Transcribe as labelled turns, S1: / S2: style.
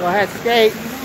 S1: Go ahead, skate.